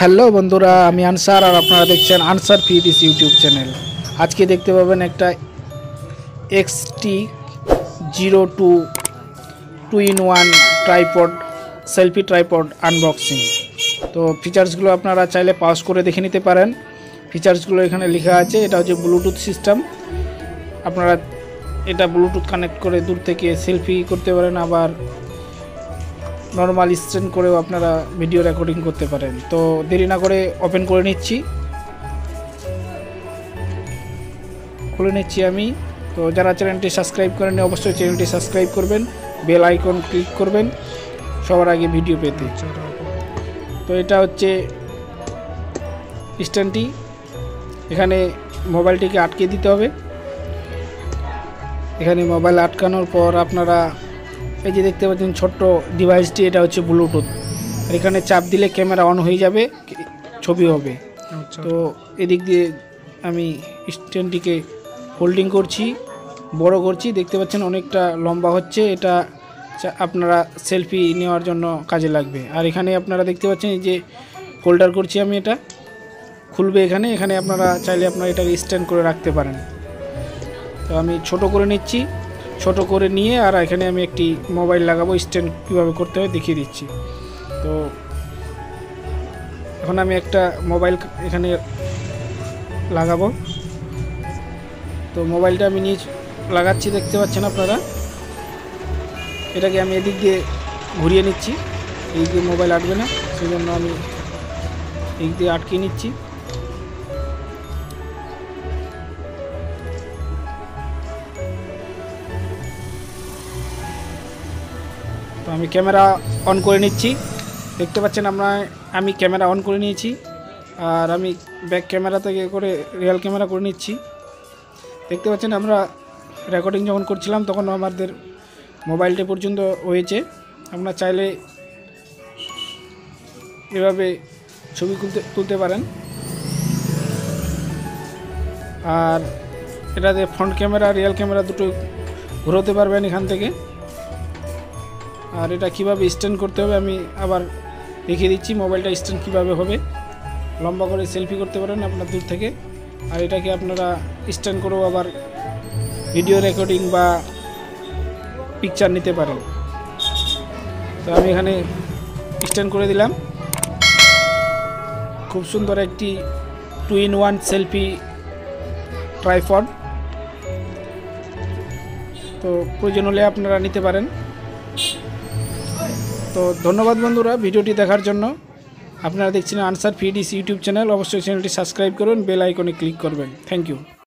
Hello বন্ধুরা, আমি answer আর আপনারা দেখছেন আনসার ফিডিস ইউটিউব চ্যানেল। আজকে দেখতে পাবেন একটা XT zero two two in one tripod, selfie tripod unboxing. তো ফিচার্সগুলো আপনারা চাইলে পাস করে দেখে নিতে পারেন। ফিচার্সগুলো এখানে লেখা আছে, এটা হচ্ছে ব্লুটুথ সিস্টেম। আপনারা এটা ব্লুটুথ কানেক্ট করে দূর থেকে সেলফি করতে পারেন আবার নর্মাল স্ট্যান্ড করেও আপনারা ভিডিও রেকর্ডিং করতে পারেন। তো দেরি না করে ওপেন করে নিচ্ছি। খুলে নিচ্ছি আমি। তো যারা চ্যানেলটি সাবস্ক্রাইব করেন অবশ্যই চ্যানেলটি সাবস্ক্রাইব করবেন। বেল আইকন ক্লিক করবেন সবার আগে ভিডিও পেতে। তো এটা হচ্ছে স্ট্যান্ডটি। এখানে মোবাইলটিকে আটকে দিতে হবে। এখানে মোবাইল আটকানোর পর আপনারা এই যে দেখতে পাচ্ছেন ছোট্ট ডিভাইসটি এটা হচ্ছে ব্লুটুথ আর এখানে চাপ দিলে ক্যামেরা অন হয়ে যাবে ছবি হবে। তো এদিক দিয়ে আমি স্ট্যান্ডটিকে হোল্ডিং করছি বড় করছি। দেখতে পাচ্ছেন অনেকটা লম্বা হচ্ছে এটা আপনারা সেলফি নেওয়ার জন্য কাজে লাগবে। আর এখানে আপনারা দেখতে পাচ্ছেন এই যে হোল্ডার করছি আমি এটা। খুলবে এখানে এখানে আপনারা চাইলে আপনারা এটাকে স্ট্যান্ড করে রাখতে পারেন। তো আমি ছোট করে নিচ্ছি। ছোট করে নিয়ে আর এখানে আমি একটি মোবাইল লাগাবো, স্ট্যান্ড কীভাবে করতে হয় দেখিয়ে দিচ্ছি। তো এখন আমি একটা মোবাইল এখানে লাগাবো। তো মোবাইলটা আমি নিয়ে লাগাচ্ছি, দেখতে পাচ্ছেন আপনারা? এটাকে আমি এদিক দিয়ে ঘুরিয়ে নিচ্ছি। এই দিয়ে মোবাইল আটবে না সেই জন্য আমি এই দিয়ে আটকে নিচ্ছি। তো আমি ক্যামেরা অন করে নিচ্ছি। দেখতে পাচ্ছেন আমরা, আমি ক্যামেরা অন করে নিয়েছি আর আমি ব্যাক ক্যামেরা থেকে করে রিয়াল ক্যামেরা করে নিচ্ছি। দেখতে পাচ্ছেন আমরা রেকর্ডিং যখন করছিলাম তখন আমাদের মোবাইলটা পর্যন্ত হয়েছে। আপনারা চাইলে এভাবে ছবি তুলতে তুলতে পারেন। আর এটাতে ফ্রন্ট ক্যামেরা রিয়াল ক্যামেরা দুটো ঘুরোতে পারবেন এখান থেকে। আর এটা কীভাবে স্ট্যান্ড করতে হবে আমি আবার দেখিয়ে দিচ্ছি। মোবাইলটা স্ট্যান্ড কীভাবে হবে? লম্বা করে সেলফি করতে পারেন আপনার দূর থেকে। আর এটাকে আপনারা স্ট্যান্ড করেও আবার ভিডিও রেকর্ডিং বা পিকচার নিতে পারেন। তো আমি এখানে স্ট্যান্ড করে দিলাম। খুব সুন্দর একটি two in one selfie tripod তো প্রয়োজন হলে আপনারা নিতে পারেন। তো ধন্যবাদ বন্ধুরা ভিডিওটি দেখার জন্য। আপনারা দেখছেন আনসার ফিডিস ইউটিউব চ্যানেল, অবশ্যই চ্যানেলটি সাবস্ক্রাইব করুন, বেল আইকনে ক্লিক করবেন। Thank you